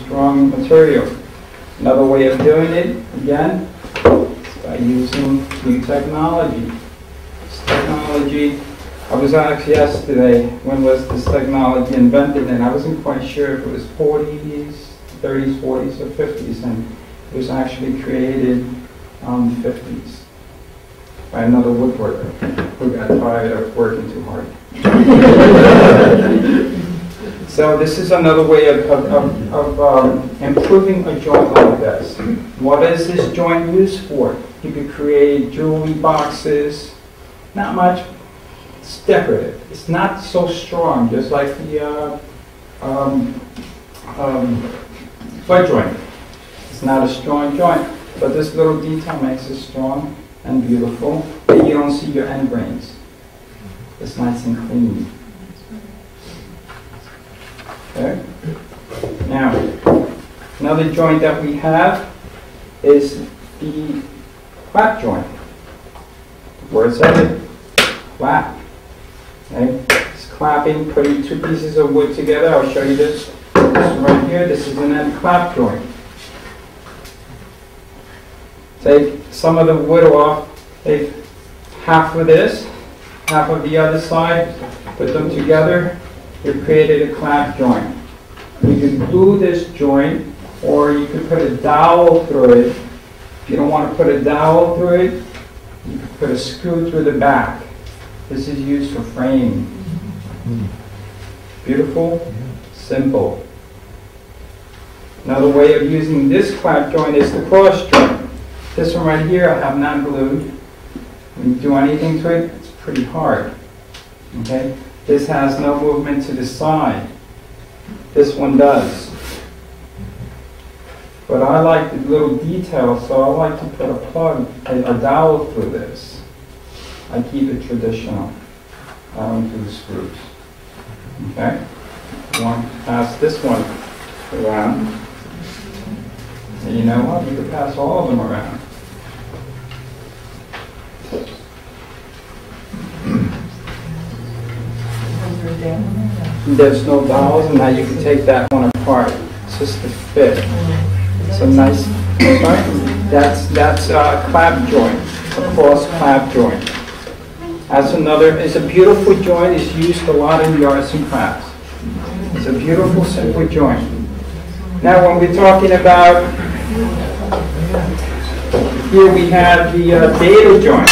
strong material. Another way of doing it, again, is by using new technology. This technology, I was asked yesterday, when was this technology invented, and I wasn't quite sure if it was 40s, 30s, 40s, or 50s, and it was actually created um, 50s by another woodworker who got tired of working too hard. so this is another way of, of, of, of um, improving a joint like this. What is this joint used for? You could create jewelry boxes, not much, it's decorative. It's not so strong, just like the uh, um, um, butt joint. It's not a strong joint, but this little detail makes it strong and beautiful, you don't see your end grains. It's nice and clean. Okay? Now, another joint that we have is the clap joint. Where it says it, clap. Okay? It's clapping, putting two pieces of wood together. I'll show you this. This right here, this is an clap joint. Take some of the wood off, take half of this, half of the other side, put them together, you created a clap joint. You can glue this joint, or you could put a dowel through it. If you don't want to put a dowel through it, you could put a screw through the back. This is used for framing. Beautiful, simple. Another way of using this clap joint is the cross joint. This one right here I have not glued. When you do anything to it, it's pretty hard. Okay? This has no movement to the side. This one does. But I like the little detail, so I like to put a plug, a, a dowel through this. I keep it traditional. I don't do screws. Okay? Want to pass this one around. And you know what? You could pass all of them around. There's no dowels, and now you can take that one apart. It's just fit. It's a nice? That's, that's a clap joint, a cross clap joint. That's another, it's a beautiful joint, it's used a lot in the arts and crafts. It's a beautiful, simple joint. Now, when we're talking about, here we have the uh, dado joint.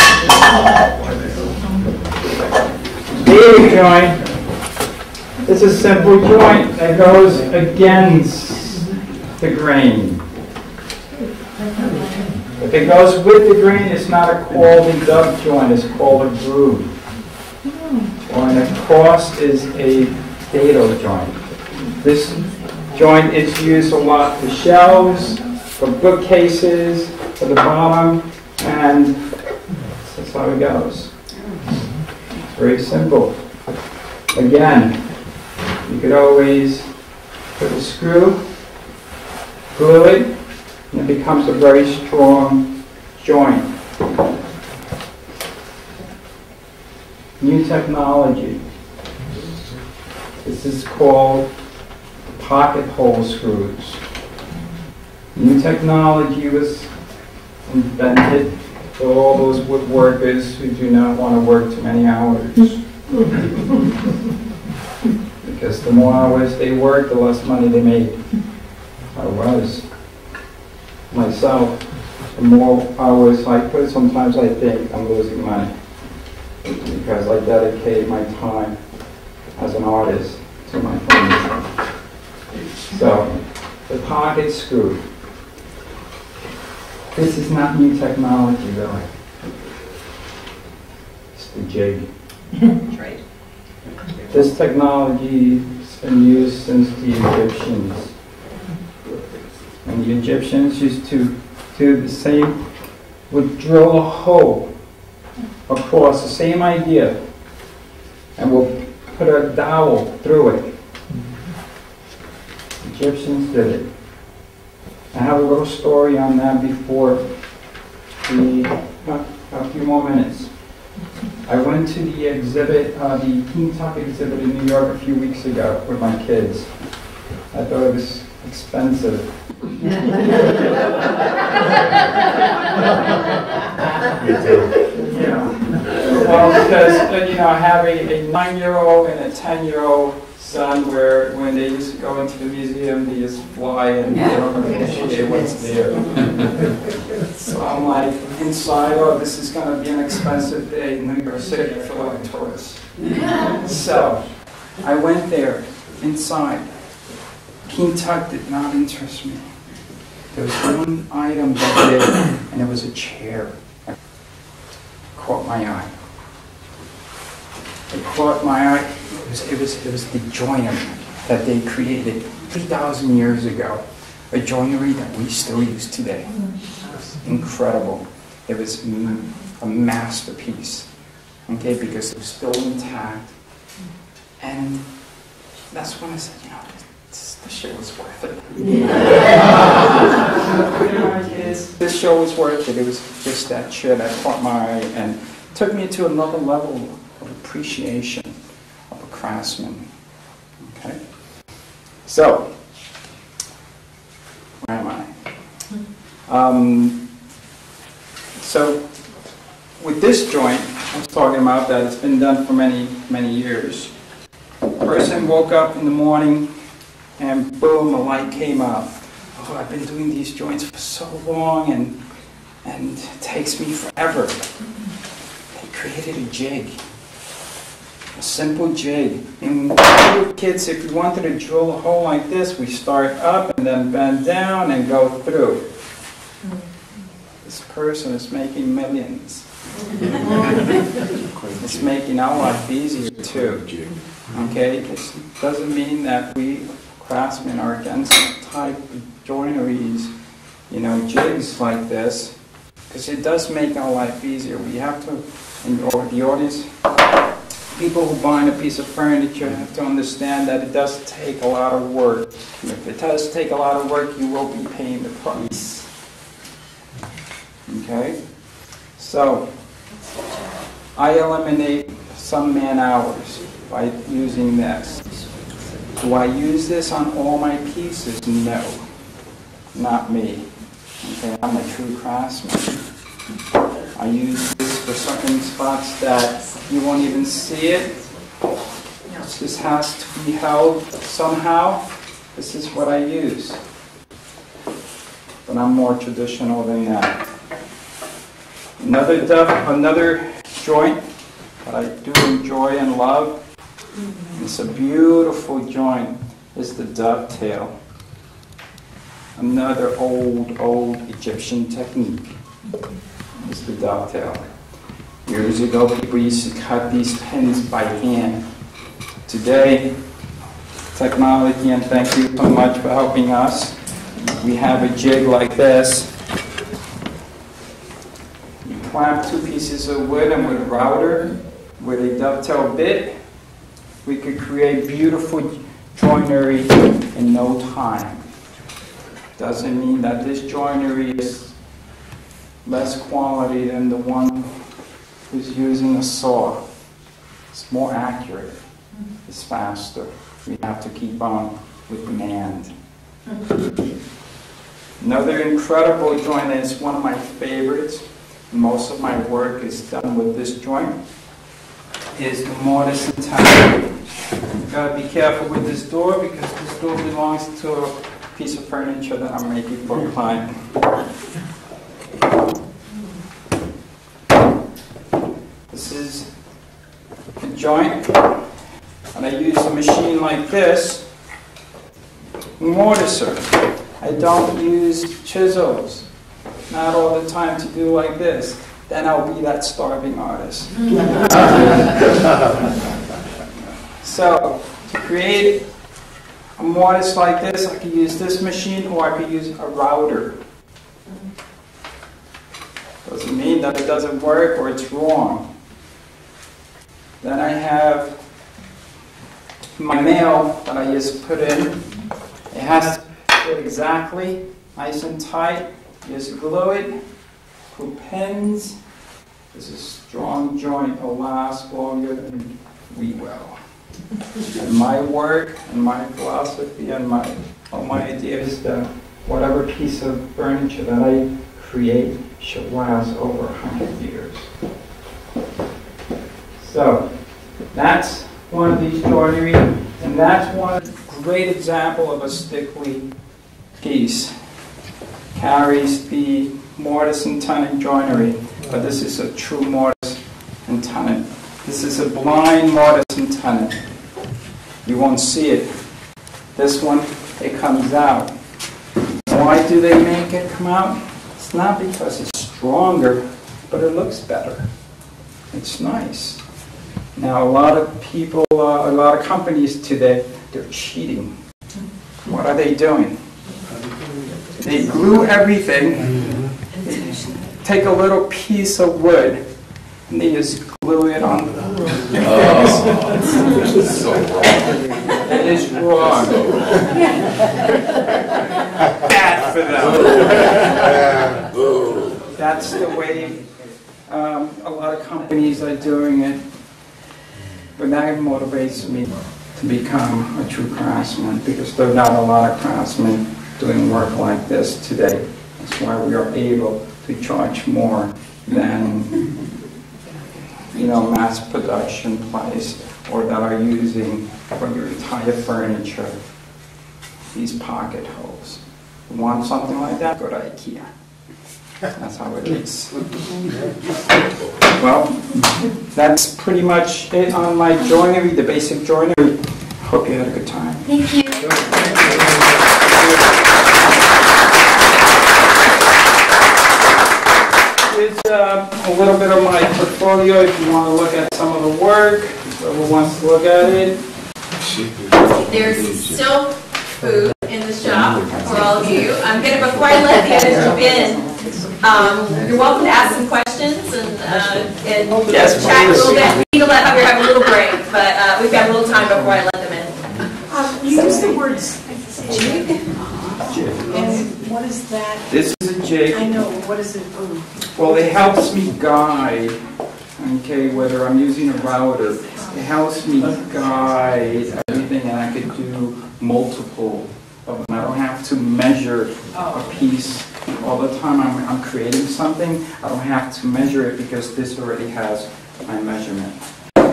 Dado joint is a simple joint that goes against the grain. If it goes with the grain, it's not a called a dove joint, it's called a groove. Or an across is a dado joint. This joint is used a lot for shelves, for bookcases, for the bottom, and that's how it goes. It's very simple. Again, you could always put a screw, glue it, and it becomes a very strong joint. New technology. This is called pocket hole screws. New technology was invented for all those woodworkers who do not want to work too many hours. because the more hours they work, the less money they made. I was myself. The more hours I put, sometimes I think I'm losing money because I dedicate my time as an artist to my friends. So, the pocket screw. This is not new technology, really. It's the jig. Right. This technology has been used since the Egyptians. And the Egyptians used to do the same, would drill a hole across the same idea and will put a dowel through it. Egyptians did it. I have a little story on that before the, a few more minutes. I went to the exhibit, uh, the King Tut exhibit in New York a few weeks ago with my kids. I thought it was expensive. Me too. Yeah. Well, because, you know, I have a, a nine-year-old and a ten-year-old son where when they used to go into the museum, they just fly and they don't appreciate what's there. So I'm like, inside, oh, this is gonna be an expensive day in New York City for like tourists. So, I went there, inside. King Tut did not interest me. There was one item that did, and it was a chair. Caught my eye. It caught my eye. It was, it was, it was the joinery that they created 3,000 years ago. A joinery that we still use today. Incredible. It was a masterpiece. Okay, because it was still intact. And that's when I said, you know, this, this shit was worth it. You know, it's- This show was worth it. It was just that shit that caught my eye and took me to another level of appreciation craftsman. Okay? So, where am I? Um, so, with this joint, I was talking about that it's been done for many, many years. Person woke up in the morning and boom, a light came up. Oh, I've been doing these joints for so long and, and it takes me forever. They created a jig. Simple jig. And kids, if we wanted to drill a hole like this, we start up and then bend down and go through. This person is making millions. It's making our life easier too. Okay, this doesn't mean that we craftsmen are against type of joineries, you know, jigs like this, because it does make our life easier. We have to, and or the audience, people who buy a piece of furniture have to understand that it does take a lot of work. If it does take a lot of work, you will be paying the price. Okay? So, I eliminate some man hours by using this. Do I use this on all my pieces? No, not me. Okay, I'm a true craftsman. I use for certain spots that you won't even see it. This has to be held somehow. This is what I use. But I'm more traditional than that. Another duff, another joint that I do enjoy and love. It's a beautiful joint. Is the dovetail. Another old, old Egyptian technique is the dovetail. Years ago, people used to cut these pins by hand. Today, technology, and thank you so much for helping us. We have a jig like this. You clamp two pieces of wood and with a router, with a dovetail bit, we could create beautiful joinery in no time. Doesn't mean that this joinery is less quality than the one who's using a saw. It's more accurate, mm-hmm. it's faster. We have to keep on with demand. Mm-hmm. Another incredible joint that is one of my favorites, most of my work is done with this joint, is the mortise and tenon. Gotta be careful with this door because this door belongs to a piece of furniture that I'm making for a client. This is a joint, and I use a machine like this, mortiser. I don't use chisels, not all the time to do like this. Then I'll be that starving artist. So, to create a mortise like this, I could use this machine or I could use a router. Mm-hmm. Doesn't mean that it doesn't work or it's wrong. Then I have my nail that I just put in. It has to fit exactly, nice and tight. Just glue it, put pins. This is strong joint, will last longer than we will. And my work and my philosophy and my Well, my idea is that whatever piece of furniture that I create should last over a hundred years. So, that's one of these joinery, and that's one great example of a Stickley piece. Carries the mortise and tenon joinery, but this is a true mortise and tenon. This is a blind mortise and tenon. You won't see it. This one, it comes out. Why do they make it come out? It's not because it's stronger, but it looks better. It's nice. Now, a lot of people, uh, a lot of companies today, they're cheating. What are they doing? They glue everything, take a little piece of wood, and they just glue it on. So wrong. It is wrong. Bad for them. That's the way um, a lot of companies are doing it. But that motivates me to become a true craftsman because there are not a lot of craftsmen doing work like this today. That's why we are able to charge more than, you know, mass production place or that are using for your entire furniture these pocket holes. Want something like that? Go to IKEA. That's how it is. Well, that's pretty much it on my joinery, the basic joinery. Hope you had a good time. Thank you. Here's uh, a little bit of my portfolio if you want to look at some of the work, whoever wants to look at it. There's still food in the shop for all of you. I'm gonna, before I let the others jump in, um, you're welcome to ask some questions and, uh, and Yes, chat a little please. bit. We need to let Javier have a little break, but, uh, we've got a little time before I let them in. Um, You use the words jig, and what is that? This is a jig. I know, what is it? Oh, Well, it helps me guide, okay, whether I'm using a router, it helps me guide everything and I could do multiple of them. I don't have to measure a piece all the time I'm, I'm creating something. I don't have to measure it because this already has my measurement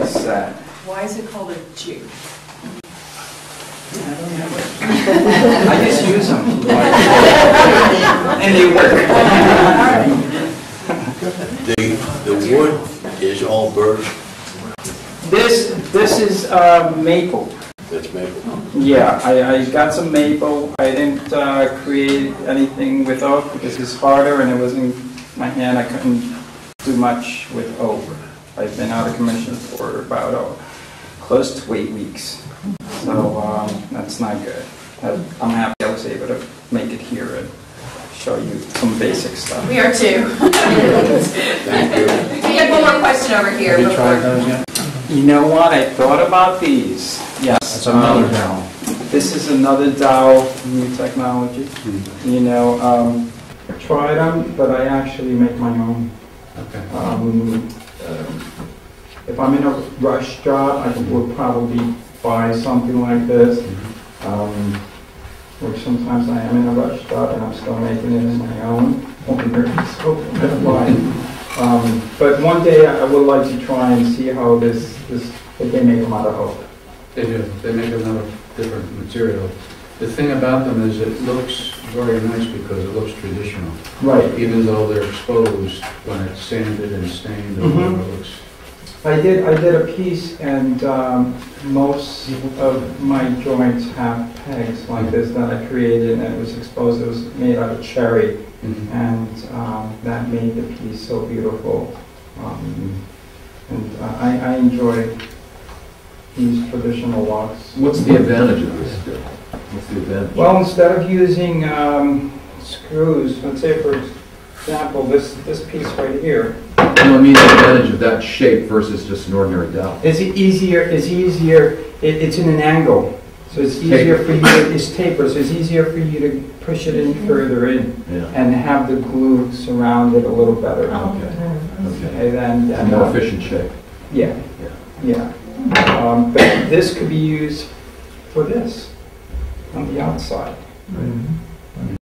set. Why is it called a jig? I I just use them. And they work. The, the wood is all birch, This, this is uh, maple. That's maple. Yeah, I, I got some maple. I didn't uh, create anything with oak because it's harder and it was in my hand. I couldn't do much with oak. I've been out of commission for about oh, close to eight weeks. So um, that's not good. I- I'm happy I was able to make it here and show you some basic stuff. We are too. Thank you. We have one more question over here Have you before. those yet? You know what? I thought about these. That's another um, now. This is another Dow new technology. You know, um, I tried them, but I actually make my own. Okay. Um, If I'm in a rush job, I would probably buy something like this. Um, Or sometimes I am in a rush job and I'm still making it in my own. Wonder, so that's. Um, But one day I would like to try and see how this, this, if they make them out of oak. They do, they make another different material. The thing about them is it looks very nice because it looks traditional. Right. Even though they're exposed, when it's sanded and stained, it Mhm. looks, I did, I did a piece and um, most of my joints have pegs like this that I created and it was exposed, it was made out of cherry Mhm. and um, that made the piece so beautiful. Um, And uh, I, I enjoy these traditional locks. What's the advantage of this? What's the advantage? Well, instead of using um, screws, let's say for example, this, this piece right here, No, I mean the advantage of that shape versus just an ordinary dowel. It's easier, it's easier, it, it's in an angle, so it's easier for you, to- it's tapered, so it's easier for you to push it in further in Yeah. and have the glue surround it a little better. Okay. Okay. Okay, then, It's a more uh, efficient shape. yeah, yeah. Um, But this could be used for this, on the outside. Mhm.